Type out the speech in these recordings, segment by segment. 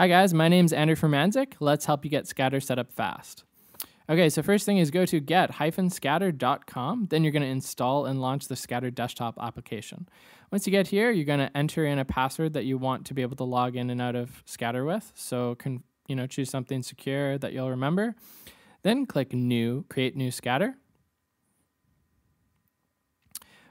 Hi guys, my name's Andrew Furmanzik. Let's help you get Scatter set up fast. Okay, so first thing is go to get-scatter.com. Then you're going to install and launch the Scatter desktop application. Once you get here, you're going to enter in a password that you want to be able to log in and out of Scatter with. So can you know choose something secure that you'll remember. Then click New, Create New Scatter.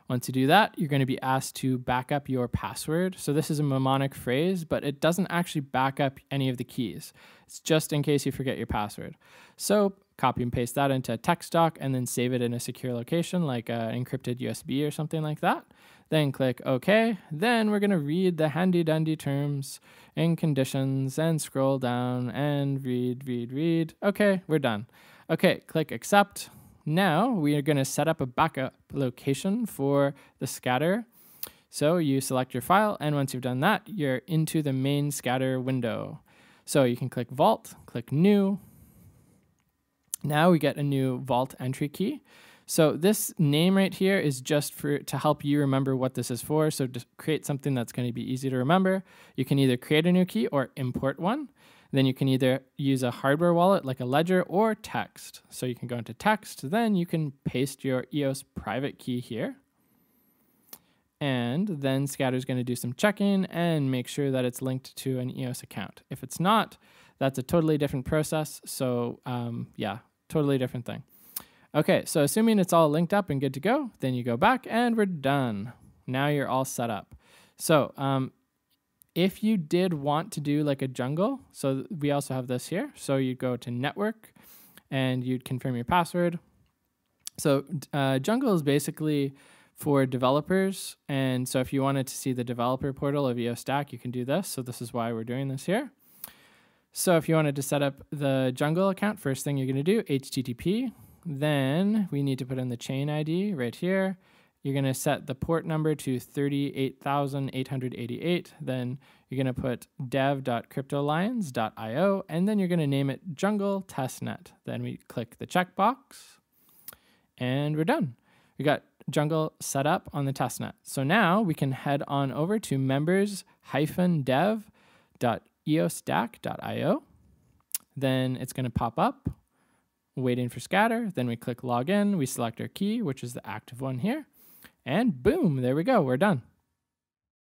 Once you do that, you're going to be asked to back up your password. So this is a mnemonic phrase, but it doesn't actually back up any of the keys. It's just in case you forget your password. So copy and paste that into a text doc and then save it in a secure location like an encrypted USB or something like that. Then click OK. Then we're going to read the handy dandy terms and conditions and scroll down and read, read, read. Okay, we're done. Okay, click accept. Now we are going to set up a backup location for the scatter. So you select your file, and once you've done that, you're into the main scatter window. So you can click Vault, click New. Now we get a new Vault entry key. So this name right here is just for to help you remember what this is for. So to create something that's going to be easy to remember, you can either create a new key or import one. Then you can either use a hardware wallet like a ledger or text. So you can go into text, then you can paste your EOS private key here. And then Scatter is going to do some checking and make sure that it's linked to an EOS account. If it's not, that's a totally different process. So um, yeah, totally different thing. Okay, so assuming it's all linked up and good to go, then you go back and we're done. Now you're all set up. So um, if you did want to do like a jungle, so we also have this here. So you go to network and you'd confirm your password. So uh, jungle is basically for developers. And so if you wanted to see the developer portal of eosDAC, you can do this. So this is why we're doing this here. So if you wanted to set up the jungle account, first thing you're going to do, HTTP. Then we need to put in the chain ID right here. You're going to set the port number to 38,888. Then you're going to put dev.cryptolions.io, and then you're going to name it Jungle Testnet. Then we click the checkbox, and we're done. We got Jungle set up on the testnet. So now we can head on over to members-dev.eosdac.io. Then it's going to pop up, waiting for scatter. Then we click login. We select our key, which is the active one here. And boom, there we go, we're done.